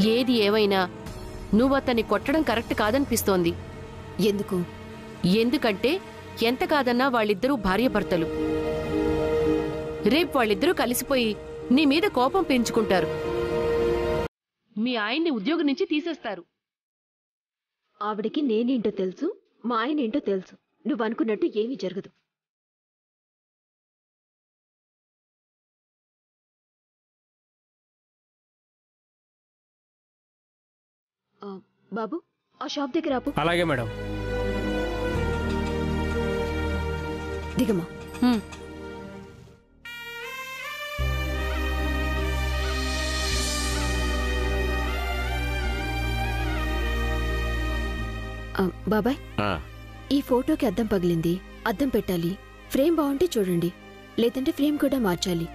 ఏది ఏమైనా నువ్వు అతన్ని కొట్టడం కరెక్ట్ కాదనిపిస్తోంది. ఎందుకు? ఎందుకంటే ఎంత కాదన్నా వాళ్ళిద్దరూ భార్యాభర్తలు. రేపు వాళ్ళిద్దరూ కలిసిపోయి నీ మీద కోపం పెంచుకుంటారు. మీ ఆయన్ని ఉద్యోగం నుంచి తీసేస్తారు. ఆవిడికి నేనేంటో తెలుసు మా ఆయన ఏంటో తెలుసు. నువ్వు అనుకున్నట్టు ఏమీ జరగదు. బాబు ఆ షాప్ దగ్గర ఆపు. అలాగే మేడం. ఆ, బాబాయ్ ఆ, ఈ ఫోటోకి అద్దం పగిలింది. అద్దం పెట్టాలి. ఫ్రేమ్ బాగుంటే చూడండి. లేదంటే ఫ్రేమ్ కూడా మార్చాలి.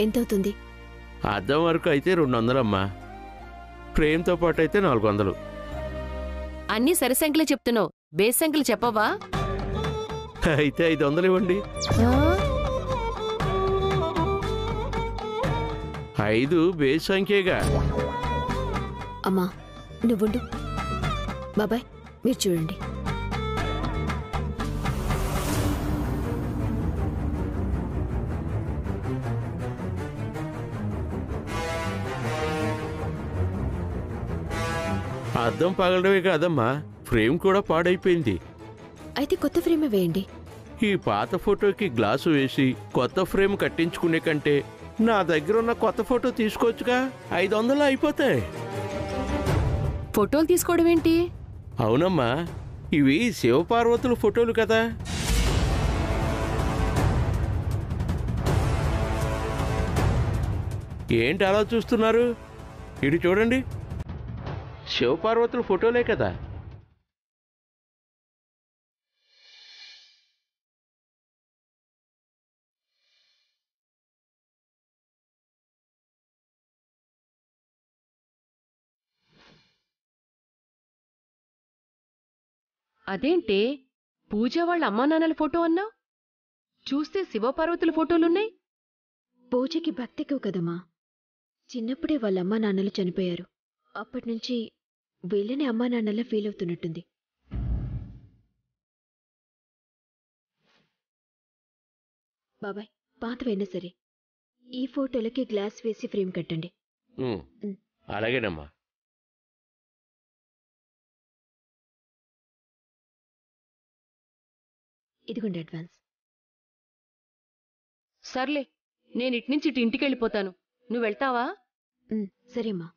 ఎంతవుతుంది? అద్దం వరకు అయితే రెండు వందలమ్మా. ఫ్రేమ్తో పాటు అయితే నాలుగు వందలు. అన్ని సరిసంఖ్యలు చెప్తున్నావు. బేస్ సంఖ్యలు చెప్పవా? అయితే ఐదు వందలు ఇవ్వండి. ఐదు బేస్ సంఖ్యేగా. అమ్మా నువ్వుండు బాబాయ్ మీరు చూడండి. అద్దం పగలడమే కాదమ్మా. ఫ్రేమ్ కూడా పాడైపోయింది. అయితే కొత్త ఫ్రేమే వేయండి. ఈ పాత ఫోటోకి గ్లాసు వేసి కొత్త ఫ్రేమ్ కట్టించుకునే కంటే నా దగ్గర ఉన్న కొత్త ఫోటో తీసుకోవచ్చుగా? ఐదు వందలు అయిపోతాయి. ఫోటోలు తీసుకోవడం ఏంటి? అవునమ్మా. ఇవి శివపార్వతుల ఫోటోలు కదా. ఏంటి అలా చూస్తున్నారు? ఇటు చూడండి. శివపార్వతుల ఫోటోలే కదా? అదేంటే పూజ వాళ్ళ అమ్మా నాన్నల ఫోటో అన్నావు చూస్తే శివపార్వతుల ఫోటోలున్నాయి? పూజకి భక్తి ఎక్కువ కదమ్మా. చిన్నప్పుడే వాళ్ళ అమ్మా నాన్నలు చనిపోయారు. అప్పటినుంచి వీళ్ళని అమ్మా నాన్నలా ఫీల్ అవుతున్నట్టుంది. బాబాయ్ పాతవైనా సరే. ఈ ఫోటోలకి గ్లాస్ వేసి ఫ్రేమ్ కట్టండి. అలాగేనమ్మా. ఇదిగోండి అడ్వాన్స్. సర్లే నేను ఇట్నుంచి ఇటు ఇంటికి వెళ్ళిపోతాను నువ్వు వెళ్తావా? సరేమ్మా.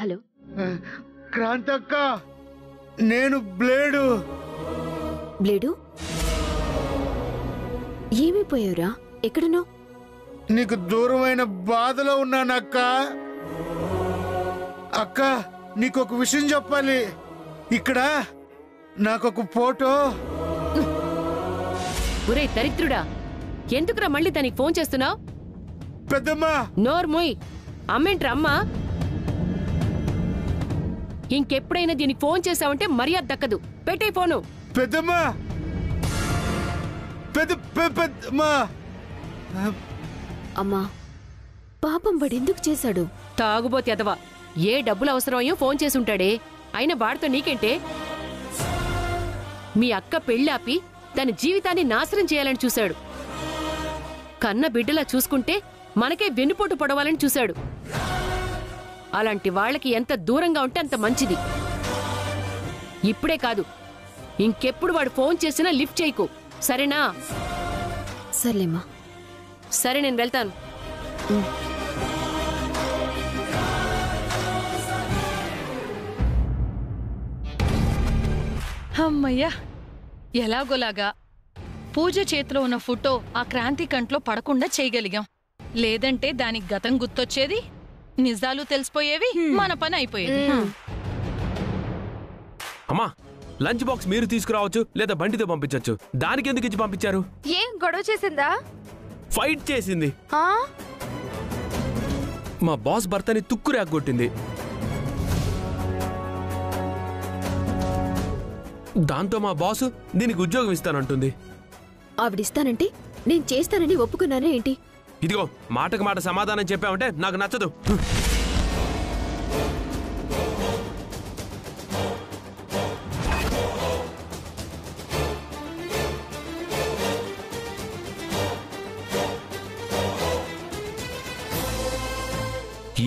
హలో. క్రాంతక్క నేను బ్లేడు. బ్లేడు? ఏమైపోయావురా? ఎక్కడున్నావు? నీకు దూరమైన బాధలో ఉన్నానక్క అక్క. నీకు ఒక విషయం చెప్పాలి. ఇక్కడ నాకొక ఫోటో. ఒరే దరిద్రుడా. ఎందుకురా మళ్ళీ దానికి ఫోన్ చేస్తున్నావు? పెద్దమ్మా! నోర్మోయ్. అమ్మేంట్రా అమ్మా? ఇంకెప్పుడైనా దీనికి ఫోన్ చేసావంటే మర్యాద దక్కదు. పెట్టే ఫోను. పెద్దమ్మా! పెద్ద పె- పెద్దమ్మా! అమ్మా పాపం వాడెందుకు చేశాడు? తాగుబోతే అదవా ఏ డబ్బులు అవసరమయ్యో ఫోన్ చేసి ఉంటాడే అయినా వాడితో నీకేంటే? మీ అక్క పెళ్ళాపి తన జీవితాన్ని నాశనం చేయాలని చూశాడు. కన్న బిడ్డలా చూసుకుంటే మనకే వెన్నుపోటు పొడవాలని చూశాడు. అలాంటి వాళ్ళకి ఎంత దూరంగా ఉంటే అంత మంచిది. ఇప్పుడే కాదు ఇంకెప్పుడు వాడు ఫోన్ చేసినా లిఫ్ట్ చేయకు. సరేనా? సర్లేమ్మా. సరే నేను వెళ్తాను. అమ్మయ్యా ఎలాగోలాగా. పూజ చేతిలో ఉన్న ఫోటో ఆ క్రాంతి కంట్లో పడకుండా చేయగలిగాం. లేదంటే దానికి గతం గుర్తొచ్చేది? నిజాలు తెలిసిపోయేవి మన పని అయిపోయేది. అమ్మా లంచ్ బాక్స్ మీరు తీసుకురావచ్చు లేదా బండితో పంపించవచ్చు దానికి ఎందుకు ఇచ్చి పంపించారు? ఏం గొడవ చేసిందా? ఫైట్ చేసింది. ఆ? మా బాస్ భర్తని తుక్కు రేగొట్టింది దాంతో మా బాసు దీనికి ఉద్యోగం ఇస్తానంటుంది. ఆవిడిస్తానంటే నేను చేస్తానని ఒప్పుకున్నానే ఏంటి? ఇదిగో మాటకు మాట సమాధానం చెప్పావంటే నాకు నచ్చదు.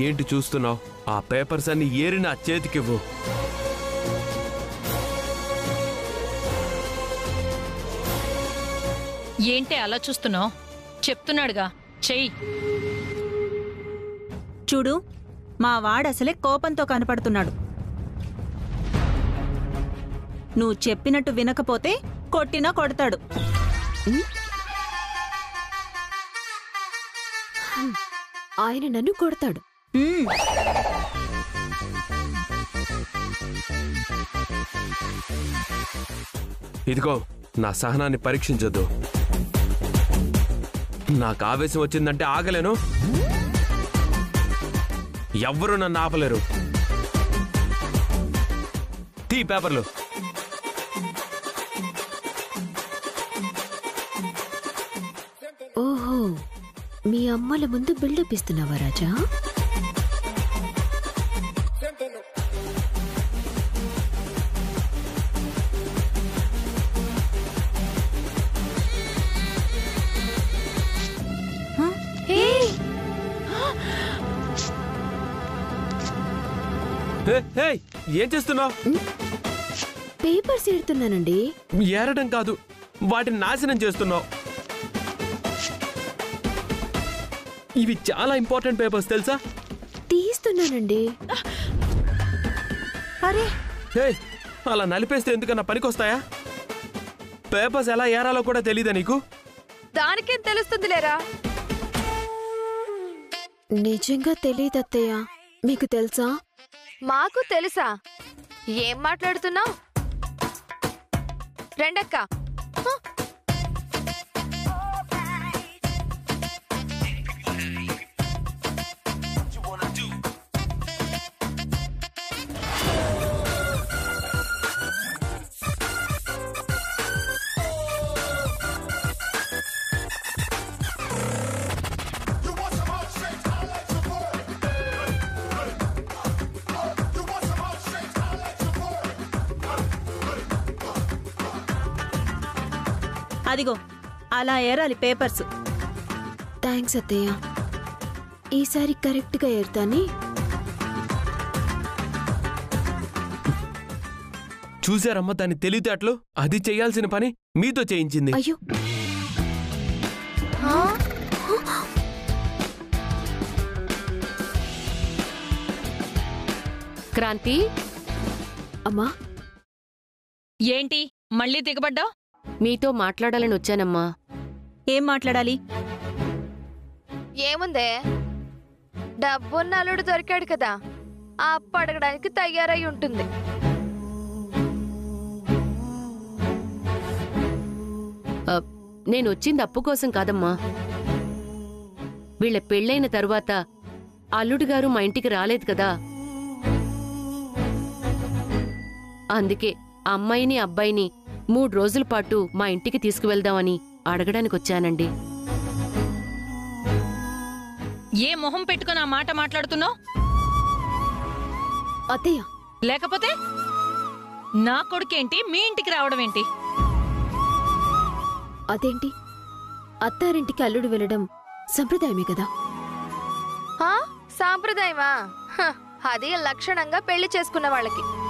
ఏంటి చూస్తున్నావు? ఆ పేపర్స్ అన్ని ఏరి నా చేతికివ్వు. ఏంటి అలా చూస్తున్నావు? చెప్తున్నాడుగా. చెయ్యి. చూడు మా వాడసలే కోపంతో కనపడుతున్నాడు. నువ్వు చెప్పినట్టు వినకపోతే కొట్టినా కొడతాడు. ఆయన నన్ను కొడతాడు. ఇదిగో నా సహనాన్ని పరీక్షించొద్దు. నాకు ఆవేశం వచ్చిందంటే ఆగలేను. ఎవ్వరూ నన్ను ఆపలేరు. తీ పేపర్లు. ఓహో మీ అమ్మల ముందు బిల్డప్ ఇస్తున్నావా రాజా? ఏ, చేస్తున్నావు? పేపర్స్ ఎడుతున్నానండి ఏరడం కాదు వాటిని నాశనం చేస్తున్నావు. ఇవి చాలా ఇంపార్టెంట్ పేపర్స్ తెలుసా? తీస్తున్నానండి. అరే. హే అలా నలిపేస్తే ఎందుకన్నా పనికొస్తాయా? పేపర్స్ ఎలా ఏరాలో కూడా తెలీదా నీకు? దానికేం తెలుస్తుంది లేరా? నిజంగా తెలియదు అత్తయ్య మీకు తెలుసా? మాకు తెలుసా? ఏం మాట్లాడుతున్నావు? రెండక్క అదిగో అలా ఏరాలి పేపర్స్. థ్యాంక్స్ అత్తయ్య. ఈసారి కరెక్ట్గా ఏరుతాని? చూసారమ్మా దాని తెలివితేటలు? అది చేయాల్సిన పని మీతో చేయించింది. అయ్యో. క్రాంతి? అమ్మా. ఏంటి? మళ్ళీ దిగబడ్డావు? మీతో మాట్లాడాలని వచ్చానమ్మా. ఏం మాట్లాడాలి? ఏముందే? డబ్బున్న అల్లుడు దొరికాడు కదా ఆ అప్పు అడగడానికి తయారై ఉంటుంది. నేను వచ్చింది అప్పు కోసం కాదమ్మా. వీళ్ళ పెళ్ళైన తరువాత అల్లుడు గారు మా ఇంటికి రాలేదు కదా. అందుకే అమ్మాయిని అబ్బాయిని మూడు రోజుల పాటు మా ఇంటికి తీసుకువెళ్దామని అడగడానికి వచ్చానండి. ఏ మొహం పెట్టుకుని ఆ మాట మాట్లాడుతున్నావు? అత్తయ్య. లేకపోతే నా కొడుకేంటి మీ ఇంటికి రావడం ఏంటి? అదేంటి? అత్తారింటికి అల్లుడు వెళ్ళడం సంప్రదాయమే కదా? సాంప్రదాయమా? హ, అది లక్షణంగా పెళ్ళి చేసుకున్న వాళ్ళకి.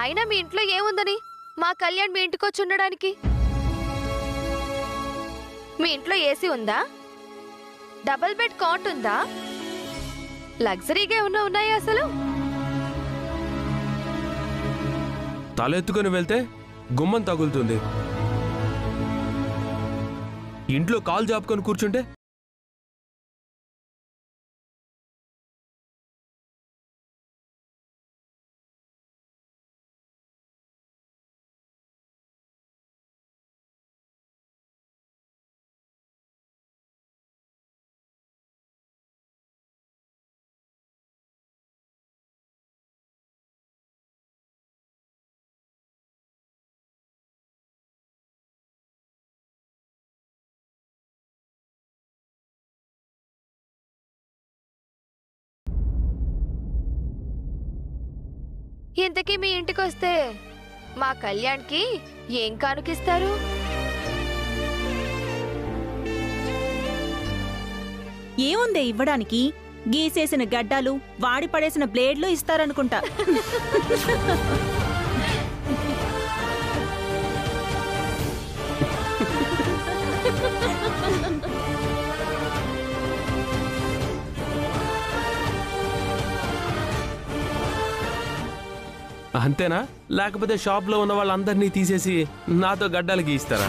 అయినా మీ ఇంట్లో ఏముందని? మా కళ్యాణ్ మీ ఇంటికి వచ్చి ఉండడానికి. మీ ఇంట్లో ఏసీ ఉందా? డబుల్ బెడ్ కాట్ ఉందా? లగ్జరీగా ఏమన్నా ఉన్నాయా అసలు? తలెత్తుకుని వెళ్తే గుమ్మం తగులుతుంది. ఇంట్లో కాలు జాపుకొని కూర్చుంటే ఇంతకీ మీ ఇంటికి వస్తే మా కళ్యాణ్కి ఏం కానుకిస్తారు? ఏముందే ఇవ్వడానికి? గీసేసిన గడ్డాలు వాడి పడేసిన బ్లేడ్లు ఇస్తారనుకుంటా. అంతేనా? లేకపోతే షాప్లో ఉన్న వాళ్ళందరినీ తీసేసి నాతో గడ్డలకి ఇస్తారా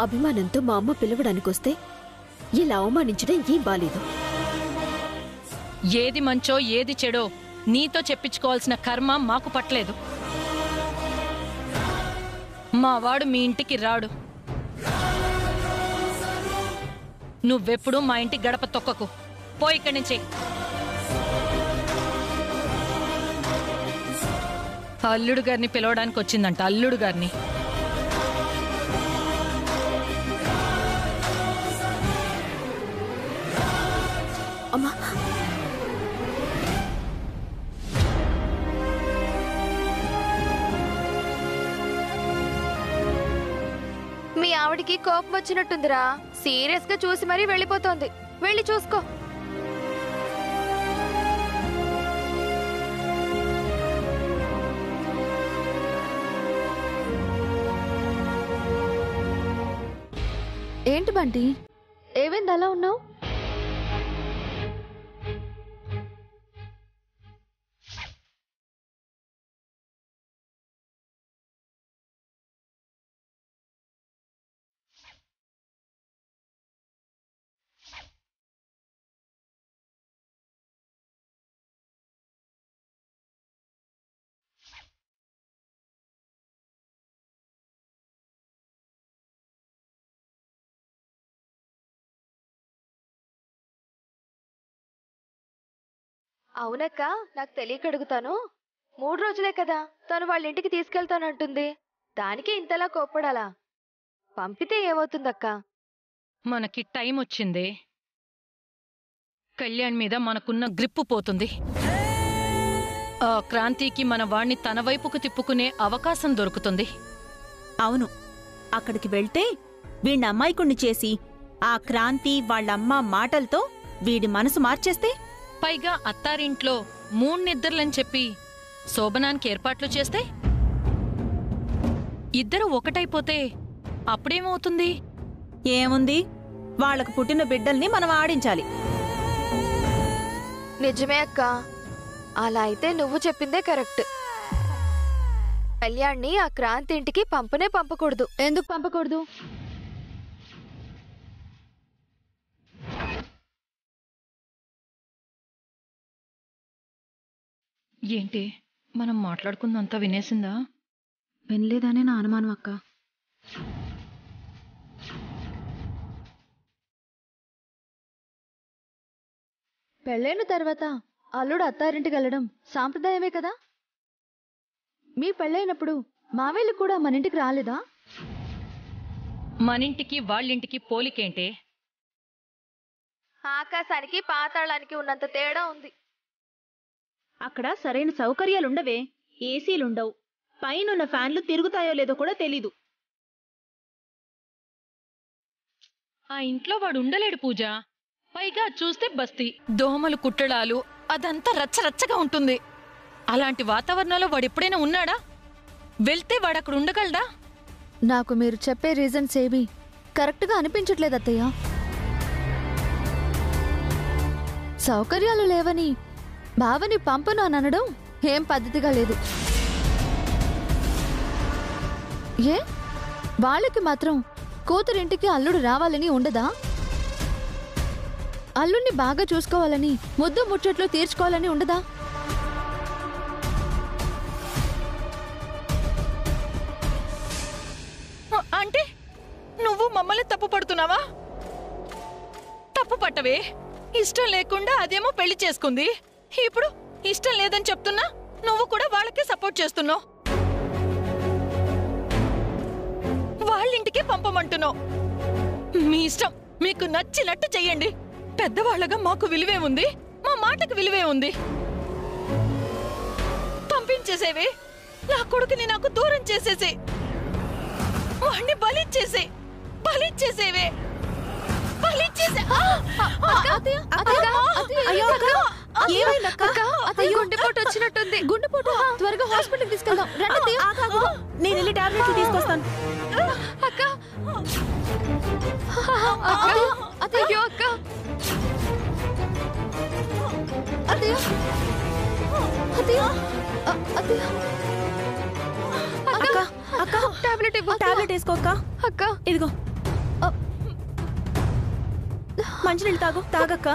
అభిమానంతో మా అమ్మ పిలవడానికొస్తే ఇలా అవమానించడం ఏం బాలేదు. ఏది మంచో ఏది చెడో నీతో చెప్పించుకోవాల్సిన కర్మ మాకు పట్టలేదు. మా వాడు మీ ఇంటికి రాడు. నువ్వెప్పుడు మా ఇంటి గడప తొక్కకు. పో ఇక్కడి నుంచి. అల్లుడు గారిని పిలవడానికి వచ్చిందంట అల్లుడు గారిని. అమ్మా. మీ ఆవిడికి కోపం వచ్చినట్టుందిరా. సీరియస్గా చూసి మరీ వెళ్ళిపోతోంది. వెళ్ళి చూసుకో. ఏంటి బంటి? ఏమైంది అలా ఉన్నావు? అవునక్క నాకు తెలియక అడుగుతాను మూడు రోజులే కదా తను వాళ్ళ ఇంటికి తీసుకెళ్తానంటుంది. దానికి ఇంతలా కోప్పడాలా? పంపితే ఏమవుతుందక్క? మనకి టైం వచ్చింది. కళ్యాణ్ మీద మనకున్న గ్రిప్పు పోతుంది. ఆ క్రాంతికి మన వాణ్ణి తన వైపుకు తిప్పుకునే అవకాశం దొరుకుతుంది. అవును. అక్కడికి వెళ్తే వీణ్ణి అమ్మాయికుణ్ణి చేసి ఆ క్రాంతి వాళ్ళమ్మ మాటలతో వీడి మనసు మార్చేస్తే పైగా అత్తారింట్లో మూడు నిద్రలని చెప్పి శోభనానికి ఏర్పాట్లు చేస్తే ఇద్దరు ఒకటైపోతే అప్పుడేమవుతుంది? ఏముంది? వాళ్ళకు పుట్టిన బిడ్డల్ని మనం ఆడించాలి. నిజమే అక్క. అలా అయితే నువ్వు చెప్పిందే కరెక్ట్. కళ్యాణ్ని ఆ క్రాంతి ఇంటికి పంపనే పంపకూడదు. ఎందుకు పంపకూడదు? ఏంటి? మనం మాట్లాడుకుందంతా వినేసిందా? వినలేదనే నా అనుమానం అక్క. పెళ్ళైన తర్వాత అల్లుడు అత్తారింటికి వెళ్ళడం సాంప్రదాయమే కదా? మీ పెళ్ళైనప్పుడు మావేళ్ళు కూడా మన ఇంటికి రాలేదా? మనింటికి వాళ్ళింటికి పోలికేంటే? ఆకాశానికి పాతాళానికి ఉన్నంత తేడా ఉంది. అక్కడ సరైన సౌకర్యాలుండవే. ఏసీలుండవు. పైనున్న ఫ్యాన్లు తిరుగుతాయో లేదో కూడా తెలీదు. ఆ ఇంట్లో వాడు ఉండలేడు పూజ. పైగా చూస్తే బస్తీ. దోమలు కుట్టడాలు అదంతా రచ్చరచ్చగా ఉంటుంది. అలాంటి వాతావరణంలో వాడు ఎప్పుడైనా ఉన్నాడా? వెళ్తే వాడు అక్కడ ఉండగలడా నాకు మీరు చెప్పే రీజన్స్ ఏవి కరెక్ట్గా అనిపించట్లేదు అత్తయ్య. సౌకర్యాలు లేవని బావని పంపను అని అనడం ఏం పద్ధతిగా లేదు. ఏ? వాళ్ళకి మాత్రం కూతురింటికి అల్లుడు రావాలని ఉండదా? అల్లుణ్ణి బాగా చూసుకోవాలని ముద్దు ముచ్చట్లు తీర్చుకోవాలని ఉండదా? అంటే నువ్వు మమ్మల్ని తప్పు పడుతున్నావా? తప్పు పట్టవే. ఇష్టం లేకుండా అదేమో పెళ్ళి చేసుకుంది. ఇప్పుడు ఇష్టం లేదని చెప్తున్నా నువ్వు కూడా వాళ్ళకే సపోర్ట్ చేస్తున్నావు. వాళ్ళింటికే పంపమంటున్నావు. మీ ఇష్టం మీకు నచ్చినట్టు చెయ్యండి. పెద్దవాళ్ళగా మాకు విలువే ఉంది మా మాటకు విలువే ఉంది. పంపించేసేవే నా కొడుకుని నాకు దూరం చేసేసే. వాణ్ణి బలిచ్చేసే బలిచ్చేసేవే. బలిచ్చేసే! అయ్యో గుండెపోటు వచ్చినట్టుంది. గుండెపోటు. త్వరగా హాస్పిటల్కి తీసుకెళ్దాం. రండి. నేను వెళ్ళి టాబ్లెట్లు తీసుకొస్తాను. అక్క! అత్తయ్య అత్తయ్యో అక్క! అత్తయ్య! అత్తయ్య! అ- అత్తయ్య! అక్క అక్క టాబ్లెట్ ఇవ్వు టాబ్లెట్ వేసుకోక్క అక్క. ఇదిగో. మంచినీళ్ళు తాగు తాగక్క.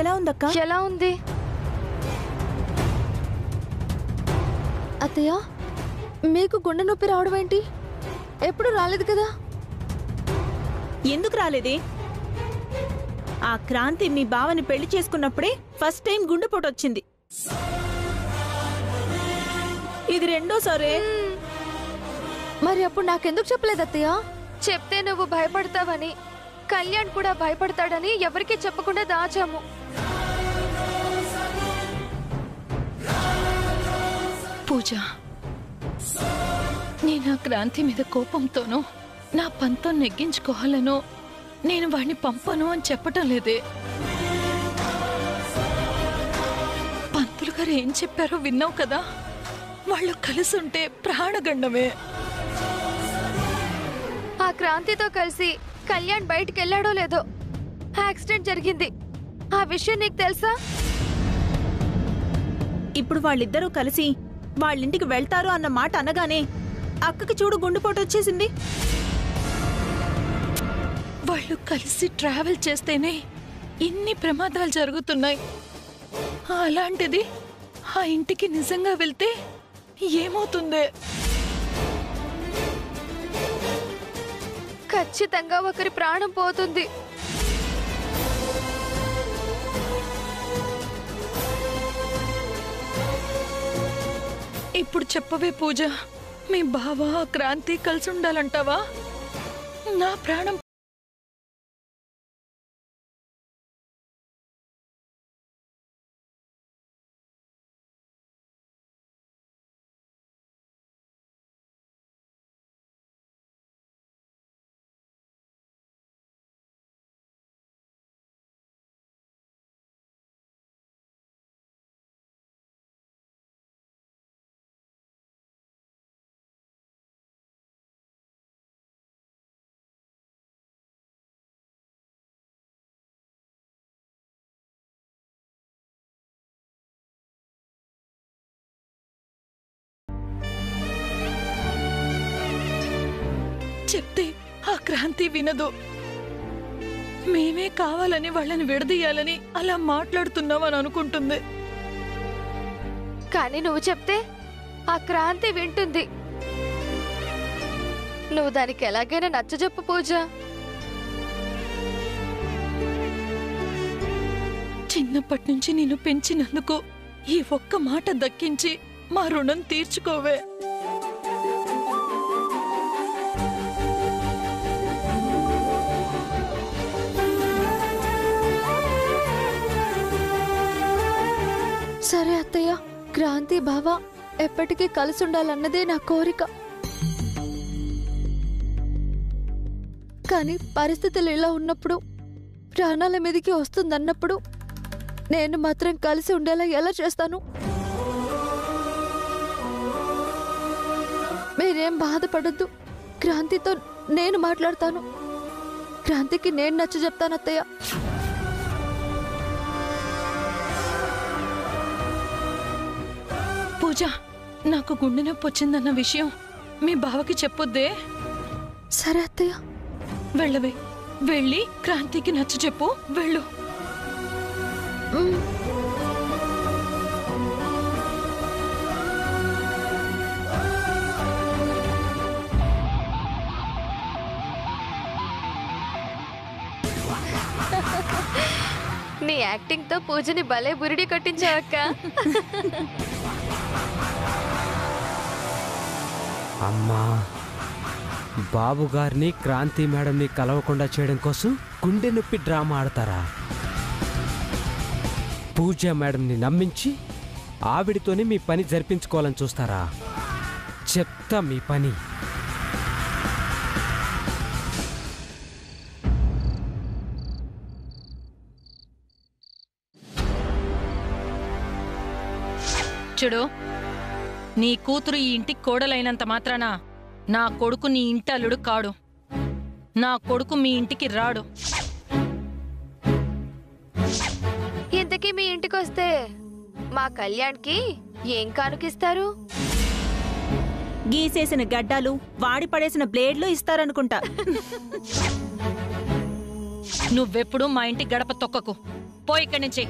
ఎలా ఉందక్క? ఎలా ఉంది? అత్తయ్య మీకు గుండె నొప్పి రావడం ఏంటి? ఎప్పుడు రాలేదు కదా? ఎందుకు రాలేదే? ఆ క్రాంతి మీ బావని పెళ్ళి చేసుకున్నప్పుడే ఫస్ట్ టైం గుండెపోటు వచ్చింది. ఇది రెండోసారే మరి అప్పుడు నాకెందుకు చెప్పలేదు అత్తయ్య? చెప్తే నువ్వు భయపడతావని కళ్యాణ్ కూడా భయపడతాడని ఎవరికీ చెప్పకుండా దాచాము. పూజ నేను ఆ క్రాంతి మీద కోపంతోనో నా పంతం నెగ్గించుకోవాలనో నేను వాడిని పంపను అని చెప్పటం లేదే. పంతులు గారు ఏం చెప్పారో విన్నావు కదా? వాళ్ళు కలిసి ఉంటే ప్రాణగండమే. ఆ క్రాంతితో కలిసి కళ్యాణ్ బయటికి వెళ్ళాడో లేదో యాక్సిడెంట్ జరిగింది. ఆ విషయం నీకు తెలుసా? ఇప్పుడు వాళ్ళిద్దరూ కలిసి వాళ్ళింటికి వెళ్తారు అన్న మాట అనగానే అక్కకి చూడు గుండెపోటు వచ్చేసింది. వాళ్ళు కలిసి ట్రావెల్ చేస్తేనే ఇన్ని ప్రమాదాలు జరుగుతున్నాయి. అలాంటిది ఆ ఇంటికి నిజంగా వెళ్తే ఏమవుతుందే? ఖచ్చితంగా ఒకరి ప్రాణం పోతుంది. ఇప్పుడు చెప్పవే పూజ మీ బావ క్రాంతి కలిసి ఉండాలంటావా? నా ప్రాణం చెప్తే ఆ క్రాంతి వినదు. మేమే కావాలని వాళ్ళని విడదీయాలని అలా మాట్లాడుతున్నామని అనుకుంటుంది. కానీ నువ్వు చెప్తే ఆ క్రాంతి వింటుంది. నువ్వు దానికి ఎలాగైనా నచ్చజెప్పు పూజ. చిన్నప్పటి నుంచి నిన్ను పెంచినందుకు ఈ ఒక్క మాట దక్కించి మా రుణం తీర్చుకోవే. సరే అత్తయ్య. క్రాంతి బావ ఎప్పటికీ కలిసి ఉండాలన్నదే నా కోరిక. కానీ పరిస్థితులు ఇలా ఉన్నప్పుడు ప్రాణాల మీదకి వస్తుందన్నప్పుడు నేను మాత్రం కలిసి ఉండేలా ఎలా చేస్తాను? మీరేం బాధపడద్దు. క్రాంతితో నేను మాట్లాడతాను. క్రాంతికి నేను నచ్చ చెప్తాను అత్తయ్య. పూజ నాకు గుండె నొప్పి వచ్చిందన్న విషయం మీ బావకి చెప్పొద్దే? సరే అత్తయ్య. వెళ్ళవే. వెళ్ళి క్రాంతికి నచ్చ చెప్పు. వెళ్ళు. నీ యాక్టింగ్తో పూజని భలే బురిడి కొట్టించావక్క అమ్మా బాబు గారిని క్రాంతి మేడంని కలవకుండా చేయడం కోసం గుండె నొప్పి డ్రామా ఆడతారా? పూజ మేడంని నమ్మించి ఆవిడితోనే మీ పని జరిపించుకోవాలని చూస్తారా? చెప్తా మీ పని. చూడు నీ కూతురు ఈ ఇంటికి కోడలైనంత మాత్రాన నా కొడుకు నీ ఇంటి అల్లుడు కాడు. నా కొడుకు మీ ఇంటికి రాడు. ఇంతకీ మీ ఇంటికి వస్తే మా కళ్యాణ్కి ఏం కానుకిస్తారు? గీసేసిన గడ్డాలు వాడి పడేసిన బ్లేడ్లు ఇస్తారనుకుంటా. నువ్వెప్పుడు మా ఇంటి గడప తొక్కకు. పో ఇక్కడి నుంచి.